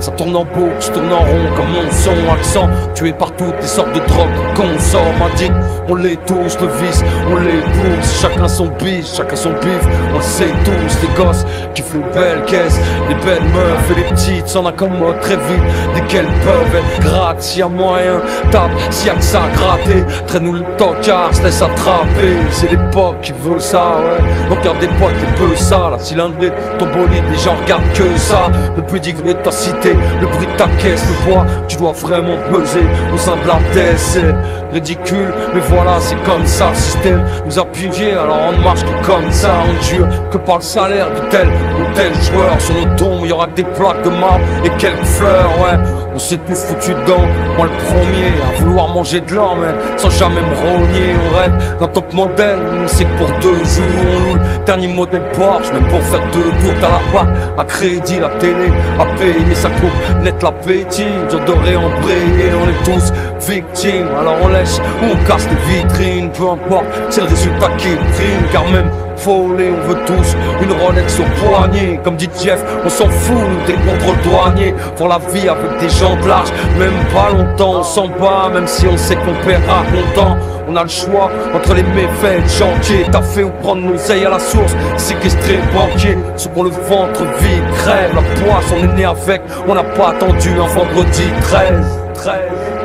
ça tourne en boucle, je tourne en rond comme mon son, accent. Tué par toutes les sortes de drogues qu'on sort, dit. On les touche, le vice, on les pousse. Chacun son bis, chacun son bif. On sait tous, les gosses qui font belles caisses, les belles meufs et les petites s'en accommodent très vite. Dès qu'elles peuvent, elles grattent s'il y a moyen. Tape s'il y a que ça à gratter. Traîne-nous le tocard, se laisse attraper. C'est l'époque qui veut ça, ouais. Donc garde des potes, t'es peu ça. La cylindrée, ton bolide, les gens regardent que ça. Le plus de ta le bruit de ta caisse, le poids, tu dois vraiment peser au sein de la. C'est ridicule, mais voilà, c'est comme ça. Le système nous a alors on ne marche que comme ça. On jure que par le salaire de tel ou tel joueur. Sur nos tombes, il y aura que des plaques de marbre et quelques fleurs, ouais. On s'est tous foutu dedans, moi le premier à vouloir manger de l'or, mais sans jamais me rogner. On rêve d'un top modèle, sait que pour deux jours dernier modèle Porsche, même pour faire deux tours à la boîte, à crédit, la télé, à payer sa coupe, net l'appétit, dur de réembrayer, on est tous victimes, alors on lèche ou on casse les vitrines, peu importe, c'est le résultat qui prime, car même On veut tous une Rolex au poignet. Comme dit Jeff, on s'en fout, nous, des contrôles douaniers. Pour la vie avec des gens de large, même pas longtemps, on s'en bat, même si on sait qu'on paiera longtemps. On a le choix entre les méfaits de chantier. Fait ou prendre nos ailes à la source, séquestrer banquier. Ceux qu'on le ventre vide, crève la poisse, on est né avec. On n'a pas attendu un vendredi 13, 13.